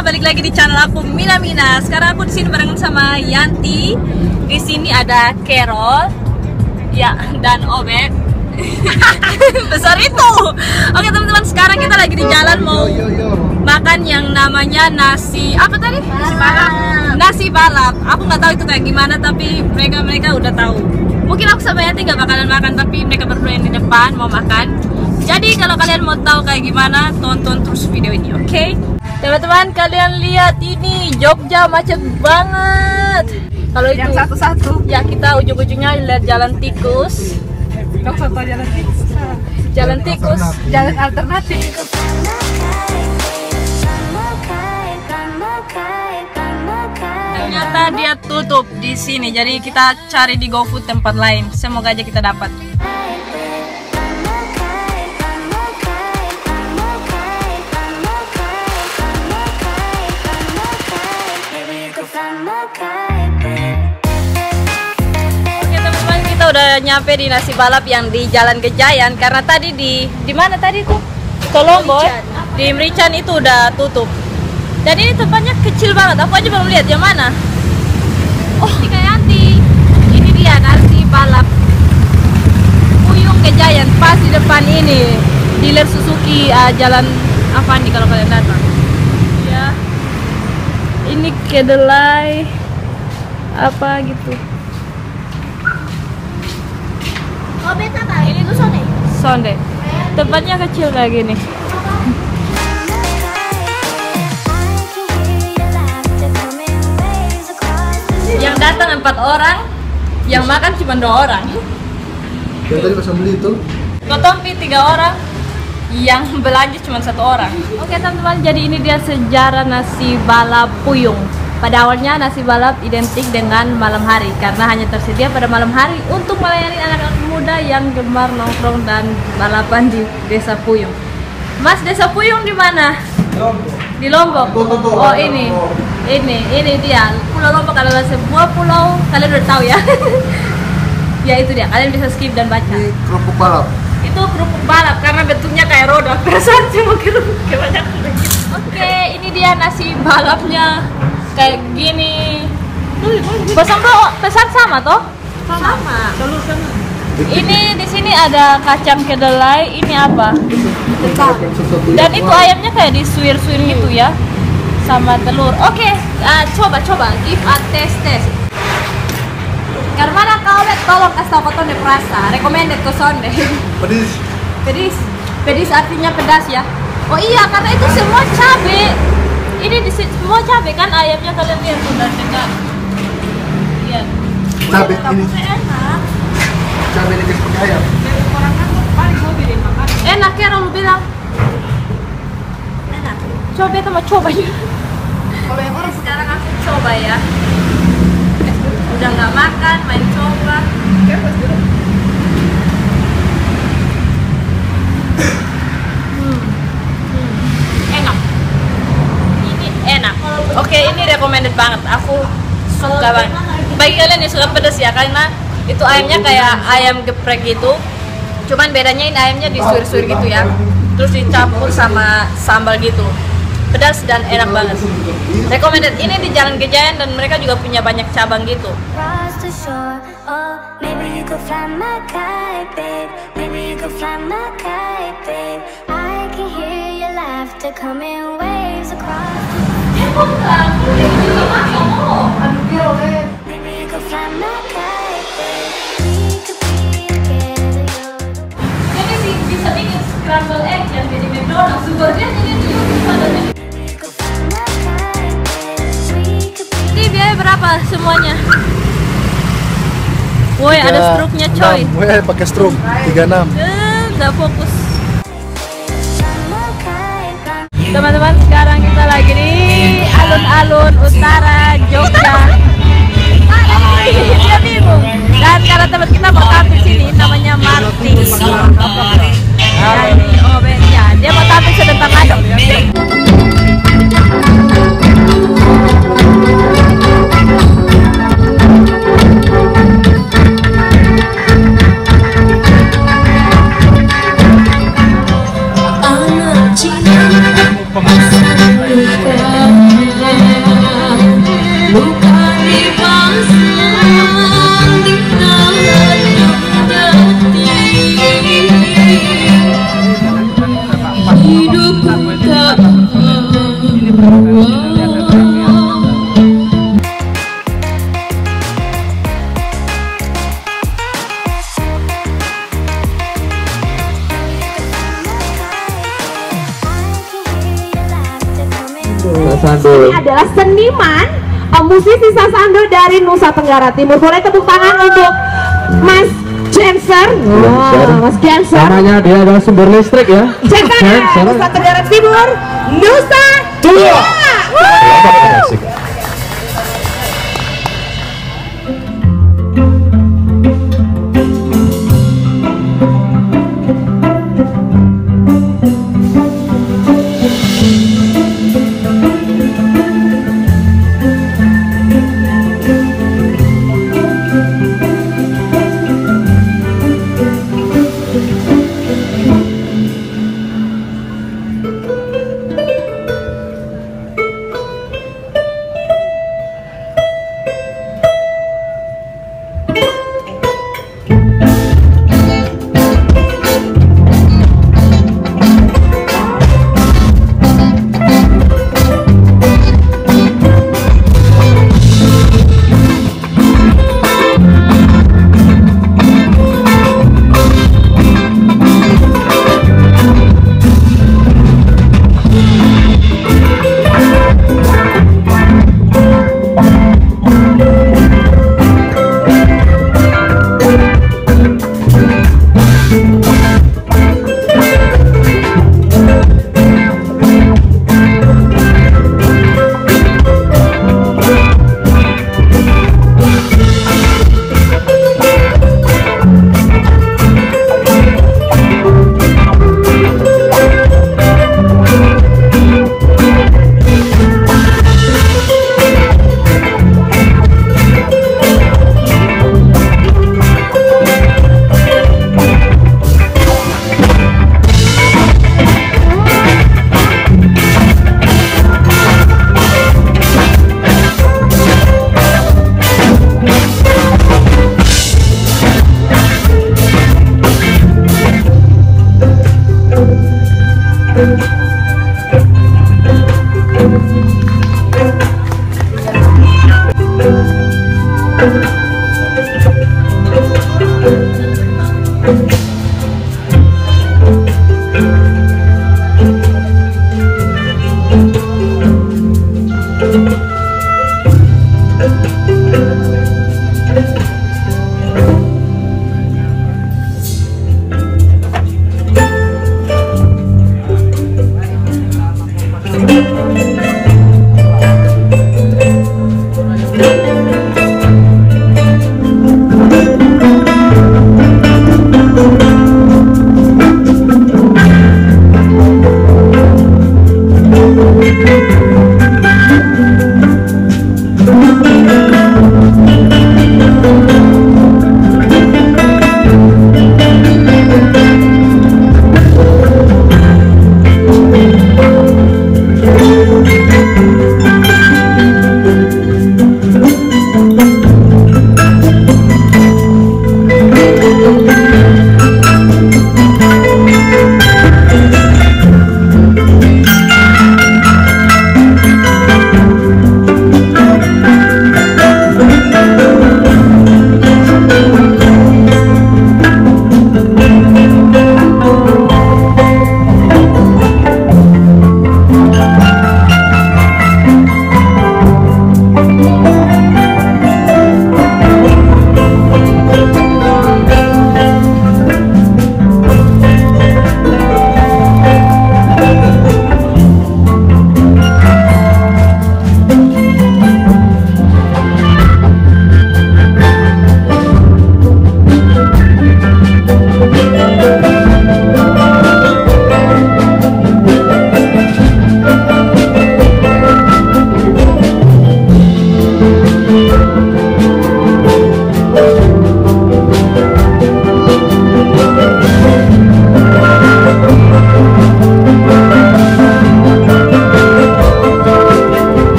balik lagi di channel aku Mina Mina. Sekarang aku di sini barengan sama Yanti. Di sini ada Carol, ya dan Obet. Besar itu. Oke teman-teman, sekarang kita lagi di jalan mau makan yang namanya nasi apa tadi? Nasi balap. Nasi balap. Aku nggak tahu itu kayak gimana, tapi mereka mereka udah tahu. Mungkin aku sama Yanti nggak bakalan makan, tapi mereka berdua yang di depan mau makan. Jadi kalau kalian mau tahu kayak gimana, tonton terus video ini, oke? Teman-teman, kalian lihat ini Jogja macet banget. Kalau itu yang satu-satu ya kita ujung-ujungnya lihat jalan tikus. Contoh jalan tikus Jalan tikus. jalan alternatif Ternyata dia tutup di sini. Jadi kita cari di GoFood tempat lain. Semoga aja kita dapat. Kita udah nyampe di nasi balap yang di Jalan Gejayan karena tadi di di mana tadi tuh? Kolombo. Di Merican itu udah tutup. Dan ini tempatnya kecil banget. Aku aja belum lihat yang mana. Oh, ini kayak Yanti. Ini dia nasi balap. Puyung Gejayan pas di depan ini. Dealer Suzuki uh, jalan apa nih kalau kalian datang? Ya. Ini kedelai apa gitu. Oh beta ini tuh Sony. Sonde. Tempatnya kecil kayak gini. Yang datang empat orang, yang makan cuma dua orang. Yang tadi pas beli itu Kotompi tiga orang, yang belanja cuma satu orang. Oke teman-teman, jadi ini dia sejarah nasi balap puyung. Pada awalnya nasi balap identik dengan malam hari karena hanya tersedia pada malam hari untuk melayani anak-anak muda yang gemar nongkrong dan balapan di Desa Puyung. Mas, Desa Puyung di mana? Di Lombok. Oh ini, ini, ini dia. Pulau Lombok adalah sebuah pulau. Kalian udah tahu ya? ya itu dia. Kalian bisa skip dan baca ini kerupuk balap. Itu kerupuk balap karena bentuknya kayak roda. Perasaan cuma kerupuk kayak banyak oke ini dia nasi balapnya. Kayak gini. Pesan bro pesan sama toh? Sama. Ini di sini ada kacang kedelai ini apa? Dan itu ayamnya kayak disuir-suir gitu ya sama telur. Oke ah, coba coba. Give a test test tolong kasih tau koton perasa. Recommended ke sonde. Pedis. pedis. Pedis artinya pedas ya. Oh iya karena itu semua cabe. Ini di sini semua cabe kan? Ayamnya kalian lihat tuh dari dekat. Lihat Cabe Wih, ini. enak. Cabai ini pakai ayam. orang kan paling mobil yang makan enak ya lu bilang. Enak. Coba beta mau coba. Ya kalau yang Oke, sekarang aku coba ya udah nggak makan main coba. Pas dulu enak. Ini enak. Oke ini recommended banget. Aku suka banget. bagi kalian yang suka pedas ya karena itu ayamnya kayak ayam geprek gitu. Cuman bedanya ini ayamnya disuir-suir gitu ya. Terus dicampur sama sambal gitu pedas dan enak banget. Recommended ini di Jalan Gejayan dan mereka juga punya banyak cabang gitu. Oh, ini bisa bikin scramble egg yang jadi McDonald's. Sebenarnya jadi di YouTube berapa semuanya? Woi, ada struknya coy. Weh, pakai struk. 36. Eh, nggak fokus. Teman-teman, sekarang kita lagi di alun-alun utara Jogja. Dia bingung. Dan karena teman kita mau tampil sini, namanya Martin. Yani, oh Ben, ya, dia mau tampil sebentar lagi. Adalah seniman eh, musisi Sasando dari Nusa Tenggara Timur. Boleh tepuk tangan untuk Mas Janser. Wah, Mas Janser. Namanya dia adalah sumber listrik ya. Janser. Nusa Tenggara Timur, Nusa Tenggara.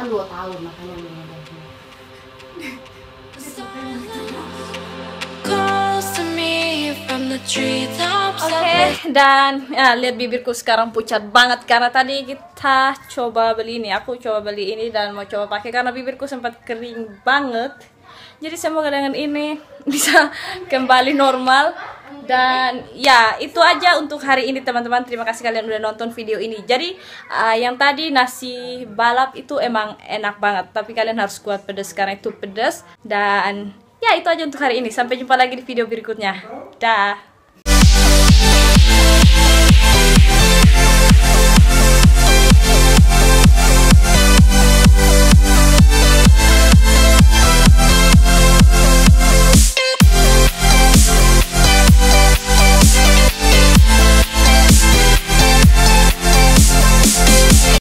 kan dua tahun makanya meninggalnya Oke okay, dan ya, lihat bibirku sekarang pucat banget. Karena tadi kita coba beli ini aku coba beli ini dan mau coba pakai karena bibirku sempat kering banget. Jadi semoga dengan ini bisa kembali normal. Dan ya, itu aja untuk hari ini teman-teman. Terima kasih kalian udah nonton video ini. Jadi uh, yang tadi nasi balap itu emang enak banget, tapi kalian harus kuat pedas karena itu pedas dan ya itu aja untuk hari ini. Sampai jumpa lagi di video berikutnya. Dah.